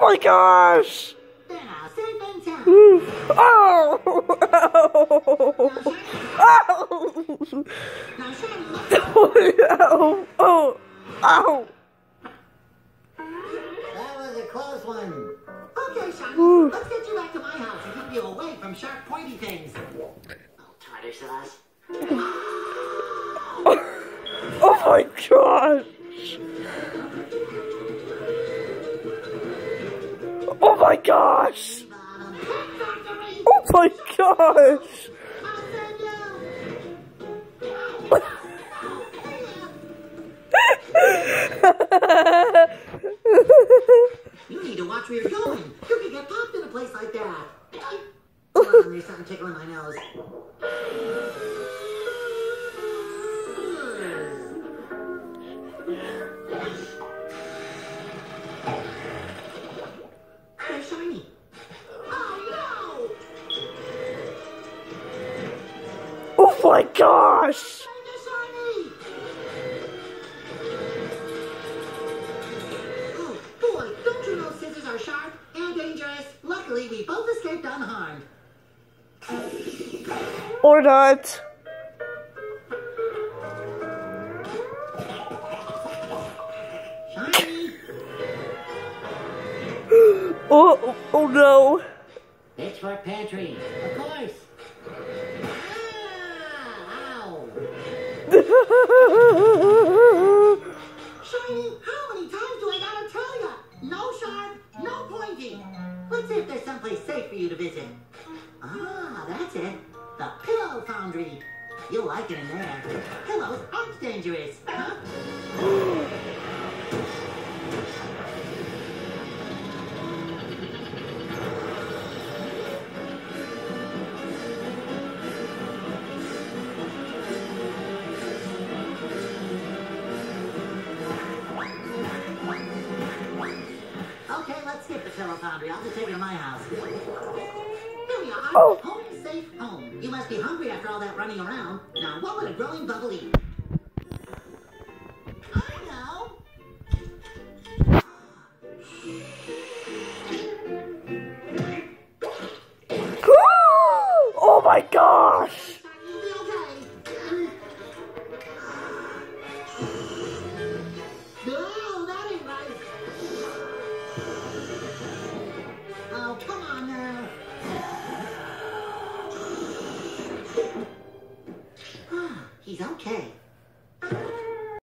my gosh! There, safe and sound. Oh! Oh! Now, Shiny, let's Oh! Oh! Oh! That was a close one. Okay, Shiny, let's get you back to my house and keep you away from sharp, pointy things. Oh, tartar sauce. Oh my gosh! Oh my gosh! Oh my gosh! You. Need to watch where you're going. You can get popped in a place like that. There's something tickling my nose. My gosh! no! They're shiny. Oh boy, don't you know scissors are sharp and dangerous? Luckily, we both escaped unharmed. Or not. Shiny. Oh, oh no. Pitchfork Pantry, of course. Shiny, how many times do I gotta tell ya? No sharp, no pointy. Let's see if there's someplace safe for you to visit. Ah, that's it. The Pillow Foundry. You'll like it in there. Pillows aren't dangerous? Foundry. I'll just take her to my house. Here we are. Oh. Home safe home. You must be hungry after all that running around. Now, what would a growing bubble eat? Oh my gosh! Oh, come on now. He's okay.